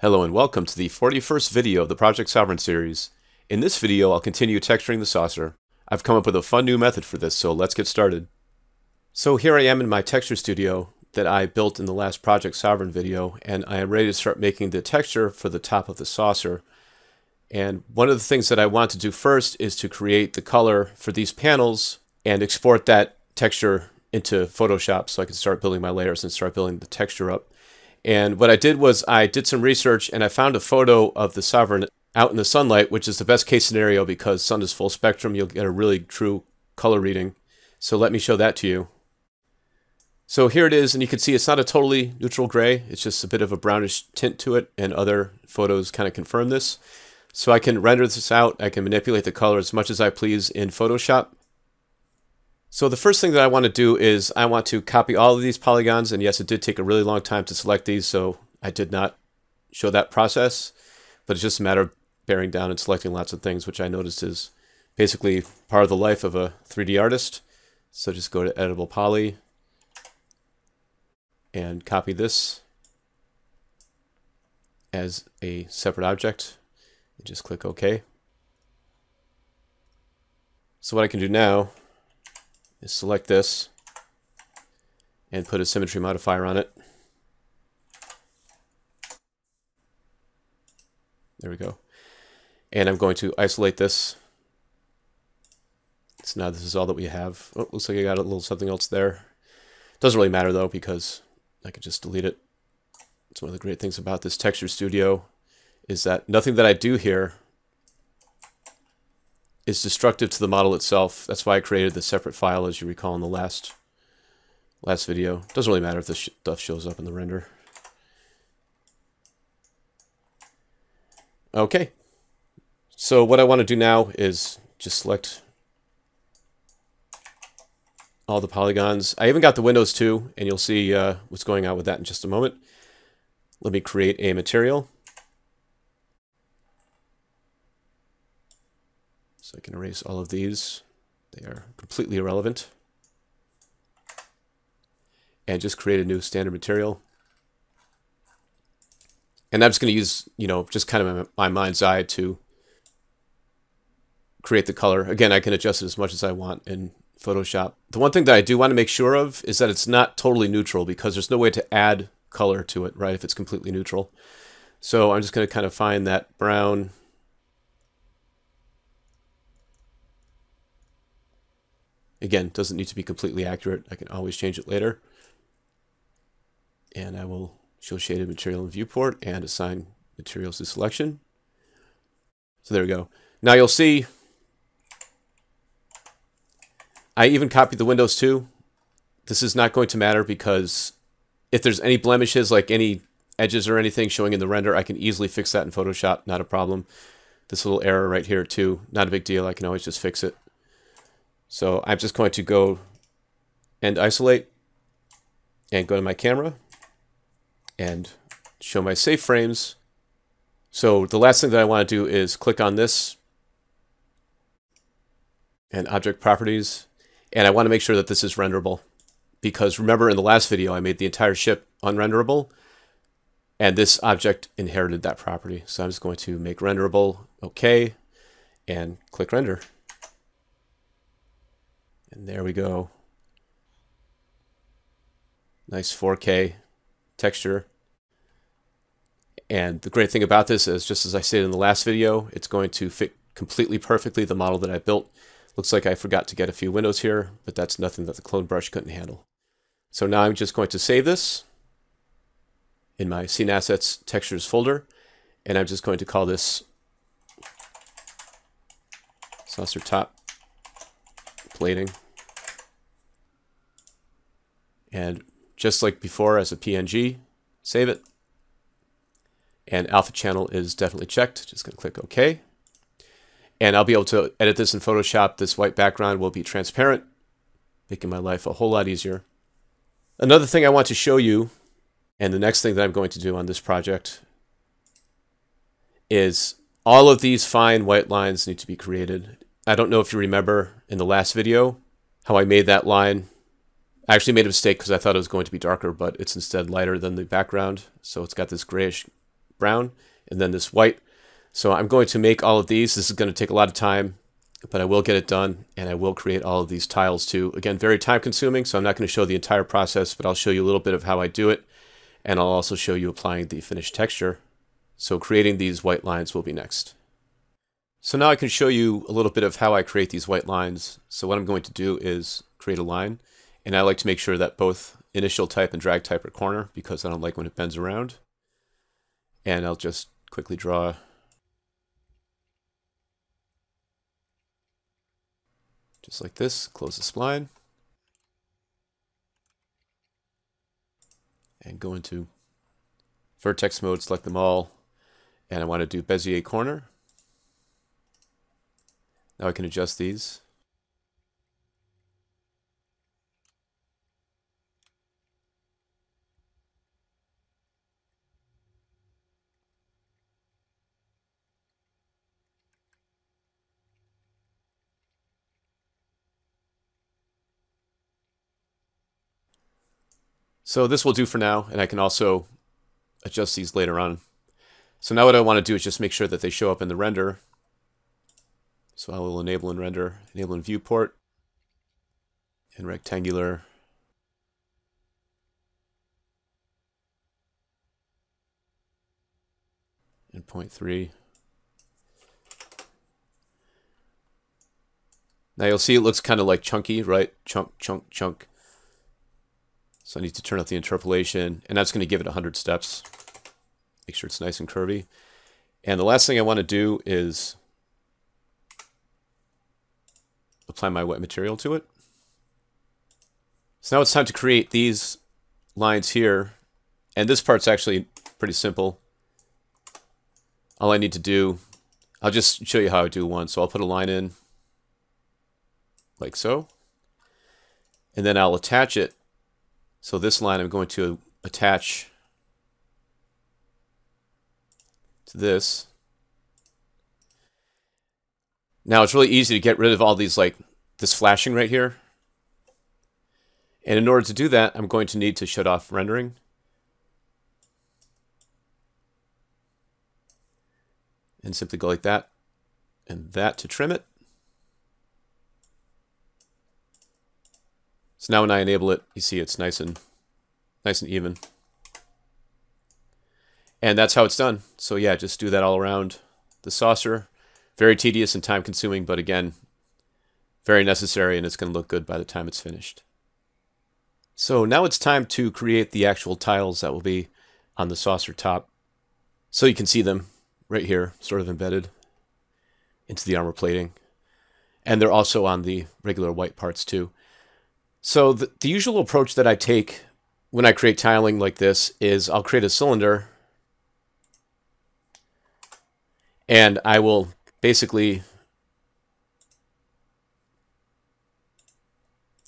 Hello and welcome to the 41st video of the Project Sovereign series. In this video, I'll continue texturing the saucer. I've come up with a fun new method for this, so let's get started. So here I am in my texture studio that I built in the last Project Sovereign video, and I am ready to start making the texture for the top of the saucer. And one of the things that I want to do first is to create the color for these panels and export that texture into Photoshop so I can start building my layers and start building the texture up. And what I did was I did some research and I found a photo of the Sovereign out in the sunlight, which is the best case scenario because sun is full spectrum. You'll get a really true color reading. So let me show that to you. So here it is, and you can see it's not a totally neutral gray. It's just a bit of a brownish tint to it, and other photos kind of confirm this. So I can render this out. I can manipulate the color as much as I please in Photoshop. So the first thing that I want to do is I want to copy all of these polygons. And yes, it did take a really long time to select these, so I did not show that process. But it's just a matter of bearing down and selecting lots of things, which I noticed is basically part of the life of a 3D artist. So just go to Editable Poly and copy this as a separate object and just click OK. So what I can do now is select this and put a symmetry modifier on it. There we go. And I'm going to isolate this. So now this is all that we have. Oh, looks like I got a little something else there. Doesn't really matter though because I can just delete it. It's one of the great things about this Texture Studio is that nothing that I do here is destructive to the model itself. That's why I created the separate file, as you recall in the last last video. Doesn't really matter if this stuff shows up in the render. Okay. So what I want to do now is just select all the polygons. I even got the windows too, and you'll see uh, what's going on with that in just a moment. Let me create a material. So I can erase all of these. They are completely irrelevant. And just create a new standard material. And I'm just going to use, you know, just kind of my mind's eye to create the color. Again, I can adjust it as much as I want in Photoshop. The one thing that I do want to make sure of is that it's not totally neutral because there's no way to add color to it, right, if it's completely neutral. So I'm just going to kind of find that brown Again, doesn't need to be completely accurate. I can always change it later. And I will show shaded material in viewport and assign materials to selection. So there we go. Now you'll see I even copied the windows too. This is not going to matter because if there's any blemishes, like any edges or anything showing in the render, I can easily fix that in Photoshop, not a problem. This little error right here too, not a big deal. I can always just fix it. So I'm just going to go and isolate and go to my camera and show my safe frames. So the last thing that I want to do is click on this and object properties. And I want to make sure that this is renderable because remember in the last video, I made the entire ship unrenderable and this object inherited that property. So I'm just going to make renderable, okay, and click render. And there we go. Nice 4K texture. And the great thing about this is, just as I said in the last video, it's going to fit completely perfectly the model that I built. Looks like I forgot to get a few windows here, but that's nothing that the clone brush couldn't handle. So now I'm just going to save this in my Scene Assets Textures folder, and I'm just going to call this saucer top plating. And just like before as a PNG, save it. And alpha channel is definitely checked. Just gonna click OK. And I'll be able to edit this in Photoshop. This white background will be transparent, making my life a whole lot easier. Another thing I want to show you, and the next thing that I'm going to do on this project, is all of these fine white lines need to be created. I don't know if you remember in the last video how I made that line I actually made a mistake because I thought it was going to be darker, but it's instead lighter than the background. So it's got this grayish brown, and then this white. So I'm going to make all of these. This is going to take a lot of time, but I will get it done, and I will create all of these tiles too. Again, very time consuming, so I'm not going to show the entire process, but I'll show you a little bit of how I do it, and I'll also show you applying the finished texture. So creating these white lines will be next. So now I can show you a little bit of how I create these white lines. So what I'm going to do is create a line, and I like to make sure that both initial type and drag type are corner because I don't like when it bends around. And I'll just quickly draw just like this, close the spline. And go into vertex mode, select them all, and I want to do Bezier corner. Now I can adjust these. So this will do for now, and I can also adjust these later on. So now what I want to do is just make sure that they show up in the render. So I will enable and render, enable in viewport, and rectangular. And point three. Now you'll see it looks kind of like chunky, right? Chunk, chunk, chunk. So I need to turn off the interpolation, and that's going to give it 100 steps. Make sure it's nice and curvy. And the last thing I want to do is apply my wet material to it. So now it's time to create these lines here. And this part's actually pretty simple. All I need to do, I'll just show you how I do one. So I'll put a line in like so. And then I'll attach it so this line I'm going to attach to this. Now it's really easy to get rid of all these like this flashing right here. And in order to do that, I'm going to need to shut off rendering. And simply go like that. And that to trim it. So now when I enable it, you see it's nice and nice and even. And that's how it's done. So yeah, just do that all around the saucer. Very tedious and time consuming, but again, very necessary and it's going to look good by the time it's finished. So now it's time to create the actual tiles that will be on the saucer top. So you can see them right here, sort of embedded into the armor plating. And they're also on the regular white parts too. So the, the usual approach that I take when I create tiling like this is I'll create a cylinder and I will basically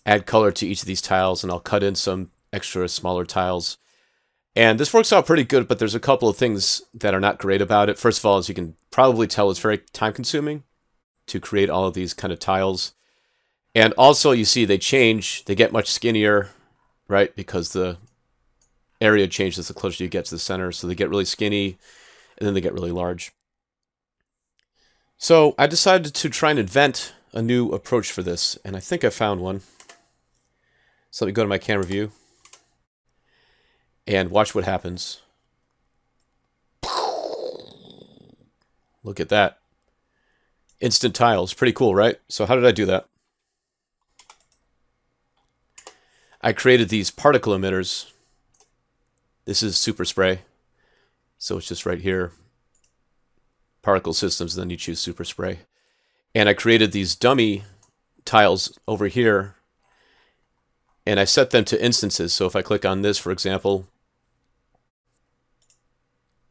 add color to each of these tiles and I'll cut in some extra smaller tiles. And this works out pretty good, but there's a couple of things that are not great about it. First of all, as you can probably tell, it's very time consuming to create all of these kind of tiles. And also, you see they change, they get much skinnier, right? Because the area changes the closer you get to the center. So they get really skinny, and then they get really large. So I decided to try and invent a new approach for this, and I think I found one. So let me go to my camera view and watch what happens. Look at that. Instant tiles. Pretty cool, right? So how did I do that? I created these particle emitters. This is super spray. So it's just right here. Particle systems, and then you choose super spray. And I created these dummy tiles over here. And I set them to instances. So if I click on this, for example,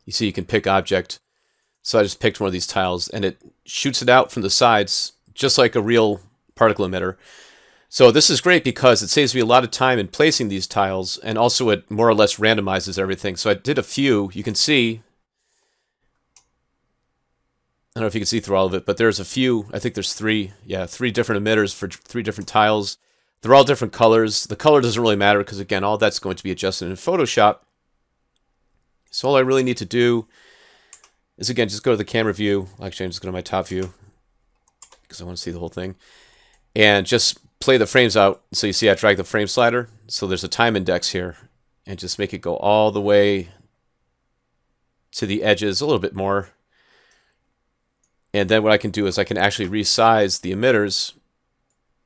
you see you can pick object. So I just picked one of these tiles and it shoots it out from the sides just like a real particle emitter. So this is great because it saves me a lot of time in placing these tiles, and also it more or less randomizes everything. So I did a few. You can see, I don't know if you can see through all of it, but there's a few. I think there's three, yeah, three different emitters for three different tiles. They're all different colors. The color doesn't really matter because, again, all that's going to be adjusted in Photoshop. So all I really need to do is again, just go to the camera view. Actually, I'm just going to my top view because I want to see the whole thing. And just play the frames out. So you see I drag the frame slider. So there's a time index here. And just make it go all the way to the edges a little bit more. And then what I can do is I can actually resize the emitters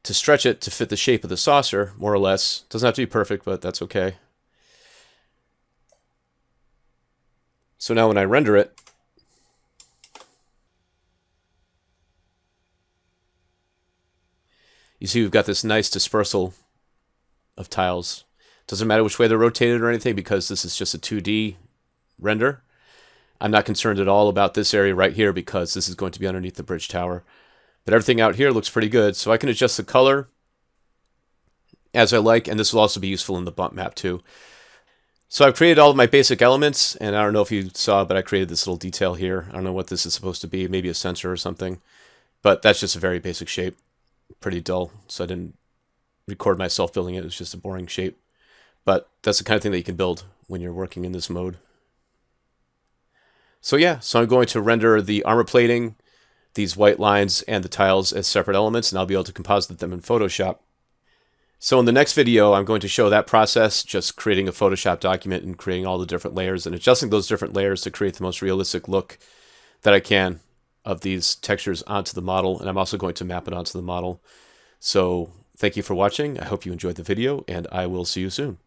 to stretch it to fit the shape of the saucer, more or less. Doesn't have to be perfect, but that's okay. So now when I render it, you see we've got this nice dispersal of tiles. Doesn't matter which way they're rotated or anything because this is just a 2D render. I'm not concerned at all about this area right here because this is going to be underneath the bridge tower. But everything out here looks pretty good, so I can adjust the color as I like, and this will also be useful in the bump map too. So I've created all of my basic elements, and I don't know if you saw, but I created this little detail here. I don't know what this is supposed to be, maybe a sensor or something. But that's just a very basic shape. Pretty dull, so I didn't record myself building it. It was just a boring shape. But that's the kind of thing that you can build when you're working in this mode. So yeah, so I'm going to render the armor plating, these white lines, and the tiles as separate elements, and I'll be able to composite them in Photoshop. So in the next video, I'm going to show that process, just creating a Photoshop document and creating all the different layers and adjusting those different layers to create the most realistic look that I can of these textures onto the model. And I'm also going to map it onto the model. So thank you for watching. I hope you enjoyed the video, and I will see you soon.